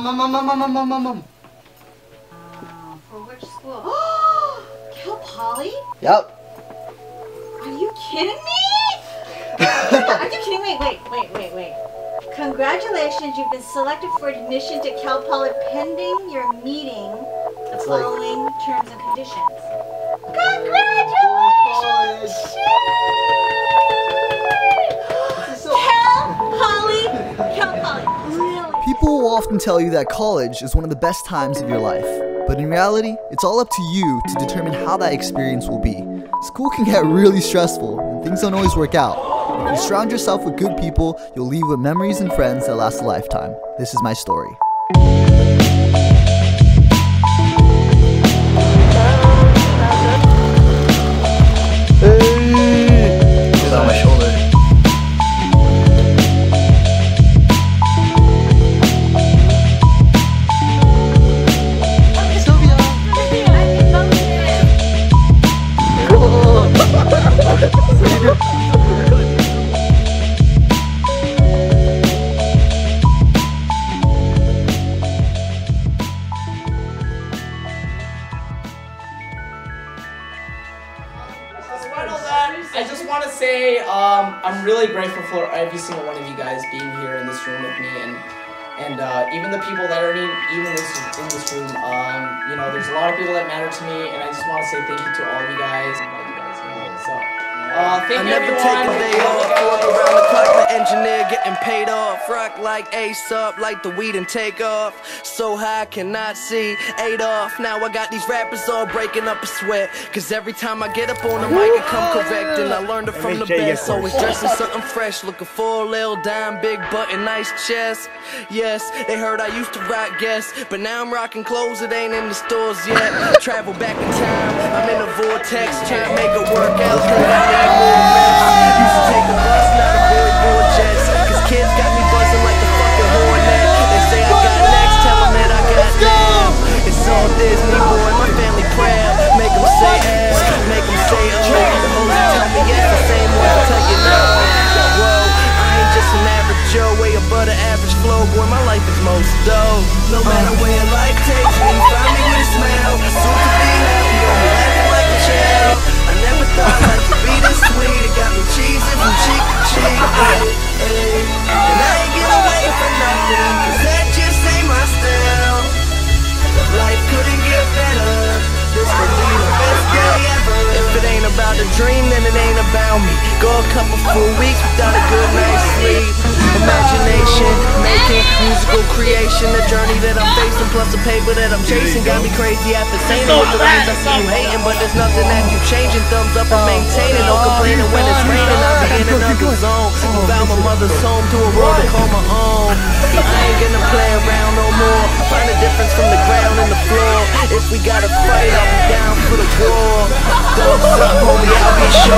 Mom, mom, mom, mom, mom, mom, mom. Uh, for which school? Cal Poly? Yep. Are you kidding me? Are you kidding me? Wait, wait, wait, wait. Congratulations, you've been selected for admission to Cal Poly pending your meeting the It's like- following terms and conditions. Congratulations! Often tell you that college is one of the best times of your life, but in reality, it's all up to you to determine how that experience will be. School can get really stressful, and things don't always work out. If you surround yourself with good people, you'll leave with memories and friends that last a lifetime. This is my story. I just want to say um, I'm really grateful for every single one of you guys being here in this room with me, and and uh, even the people that are in even this in this room. Um, you know, there's a lot of people that matter to me, and I just want to say thank you to all of you guys. Uh, I never everyone. take a day off. Work around the clock, the engineer getting paid off. Rock like Ace up, like the weed and take off. So high, I cannot see. Eight off. Now I got these rappers all breaking up a sweat. Cause every time I get up on the mic, it come correct. And I learned it from the best. Always dressing something fresh. Looking for a little dime, big button, nice chest. Yes, they heard I used to rock guests. But now I'm rocking clothes that ain't in the stores yet. Travel back in time. I'm in a vortex, trying to make it work out. Go a couple full weeks without a good night's sleep. Imagination, making musical creation, a journey that I'm facing, plus the paper that I'm chasing. Got me crazy after saying it with the lanes I see you hating, but there's nothing that you changing. Thumbs up and maintaining, no complaining when it's raining. Be in another zone. Out my mother's home to a world to call my own. I ain't gonna play around no more. Find a difference from the ground and the floor. If we gotta fight, I'll be down for the war. Thumbs up, homie, I'll be sure.